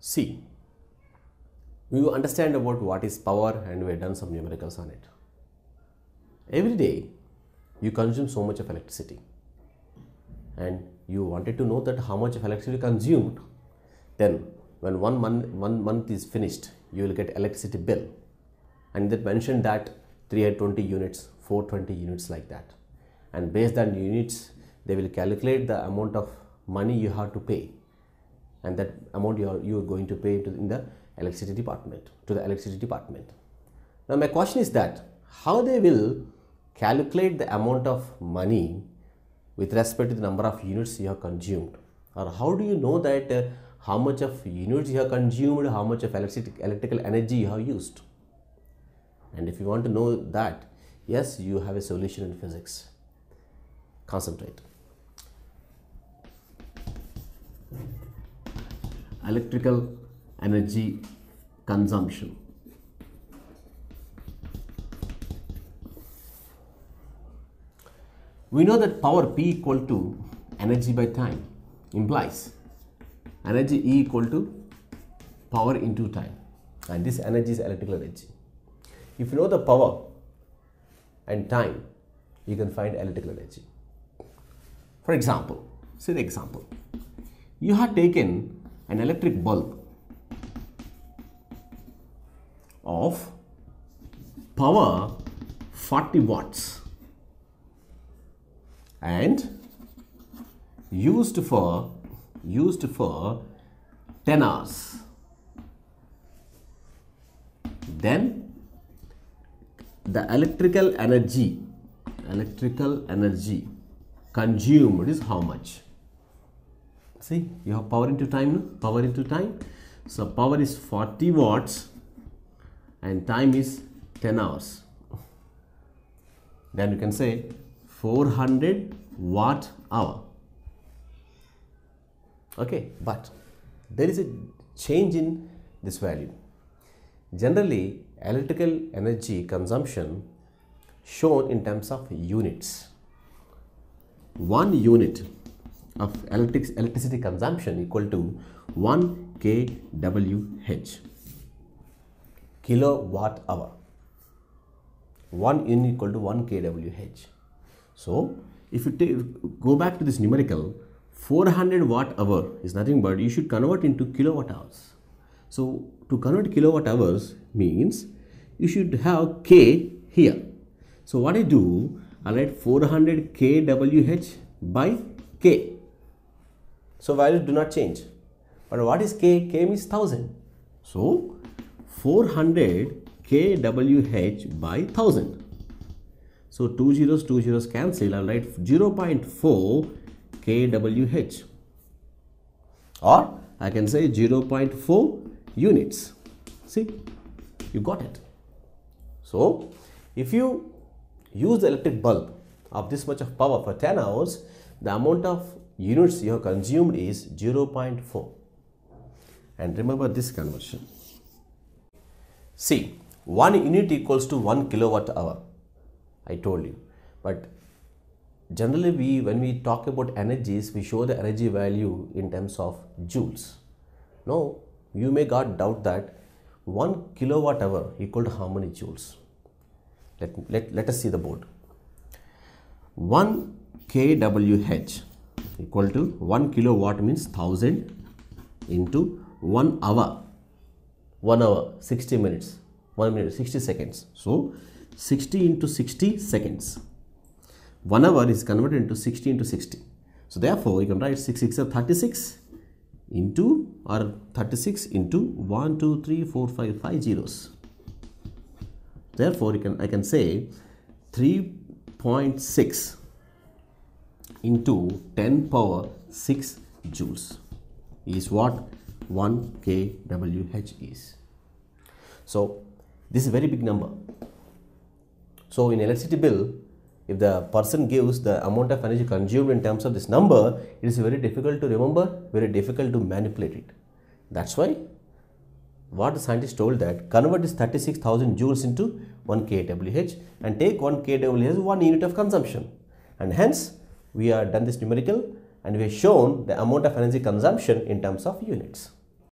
See, we understand about what is power and we have done some numericals on it. Every day you consume so much of electricity and you wanted to know that how much of electricity consumed. Then when one month, one month is finished, you will get electricity bill and that mentioned that 320 units, 420 units like that. And based on units, they will calculate the amount of money you have to pay and that amount you are, you are going to pay to in the electricity department to the electricity department. Now my question is that how they will calculate the amount of money with respect to the number of units you have consumed? Or how do you know that uh, how much of units you have consumed how much of electric, electrical energy you have used? And if you want to know that yes you have a solution in physics. Concentrate electrical energy consumption. We know that power P equal to energy by time implies energy E equal to power into time and this energy is electrical energy. If you know the power and time, you can find electrical energy. For example, say the example. You have taken an electric bulb of power 40 watts and used for used for 10 hours. Then the electrical energy electrical energy consumed is how much see you have power into time no? power into time. So power is 40 watts and time is 10 hours. Then you can say 400 watt hour. Okay but there is a change in this value. Generally electrical energy consumption shown in terms of units. One unit of electric, electricity consumption equal to 1 kWh kilowatt hour. 1 in equal to 1 kWh. So if you take, go back to this numerical 400 watt hour is nothing but you should convert into kilowatt hours. So to convert kilowatt hours means you should have k here. So what I do I write 400 kWh by k so values do not change. But what is K? K means 1000. So 400 kWh by 1000. So two zeros, two zeros cancel. I'll write 0.4 kWh. Or I can say 0.4 units. See, you got it. So if you use the electric bulb of this much of power for 10 hours, the amount of units you have consumed is 0.4 and remember this conversion. See 1 unit equals to 1 kilowatt hour. I told you. But generally we when we talk about energies we show the energy value in terms of joules. No you may got doubt that 1 kilowatt hour equal to how many joules? Let, let, let us see the board. 1 kWh equal to 1 kilowatt means 1000 into 1 hour. 1 hour 60 minutes. 1 minute 60 seconds. So 60 into 60 seconds. 1 hour is converted into 60 into 60 so therefore you can write 6 6 are 36 into or 36 into 1 2 3 4 5 5 zeros. Therefore you can I can say 3.6 into 10 power 6 joules is what 1 kWh is. So this is a very big number. So in electricity bill, if the person gives the amount of energy consumed in terms of this number, it is very difficult to remember, very difficult to manipulate it. That's why what the scientist told that convert this 36,000 joules into 1 kWh and take 1 kWh as one unit of consumption and hence we have done this numerical and we have shown the amount of energy consumption in terms of units.